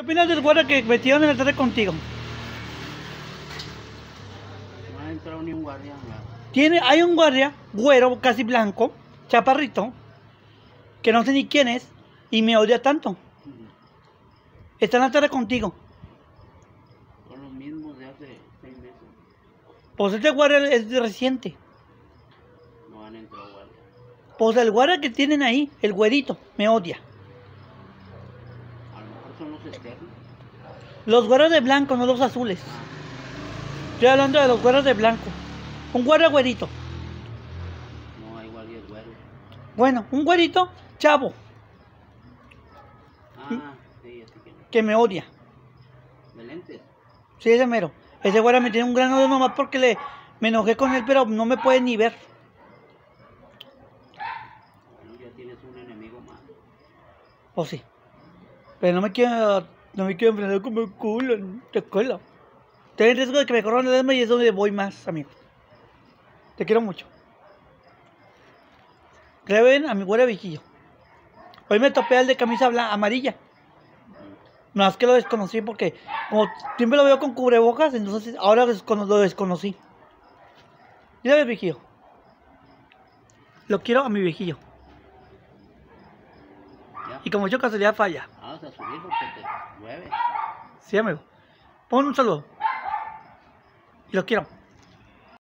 ¿Qué opinas del guarda que metieron en la tarde contigo? No ha entrado ni un guardia. no. Tiene, hay un guardia, güero, casi blanco, chaparrito, que no sé ni quién es, y me odia tanto. Está en la tarde contigo. Son los mismos de hace seis meses. Pues este guardia es de reciente. No han entrado guardia. Pues el guardia que tienen ahí, el güerito, me odia. Los externos. Los guardas de blanco, no los azules. Estoy hablando de los guardas de blanco. Un guardia güerito. No hay guardias güeros. Bueno, un güerito chavo Ah, sí, así que. que me odia. De lentes. Sí, ese mero. Ese guardia me tiene un grano de nomás porque le, me enojé con él, pero no me puede ni ver. Bueno, ya tienes un enemigo más. O sí. Pero no me quiero, no me quiero enfrentar con mi culo en la escuela. Tengo el riesgo de que me corran el alma y es donde voy más, amigo. Te quiero mucho. Graben a mi güera viejillo. Hoy me topé al de camisa blanca, amarilla. No, es que lo desconocí porque como siempre lo veo con cubrebocas, entonces ahora lo desconocí. El viejillo. Lo quiero a mi viejillo. Y como yo casualidad falla. Vamos a subir porque te llueve. Sí, amigo. Pon un saludo. Y lo quiero.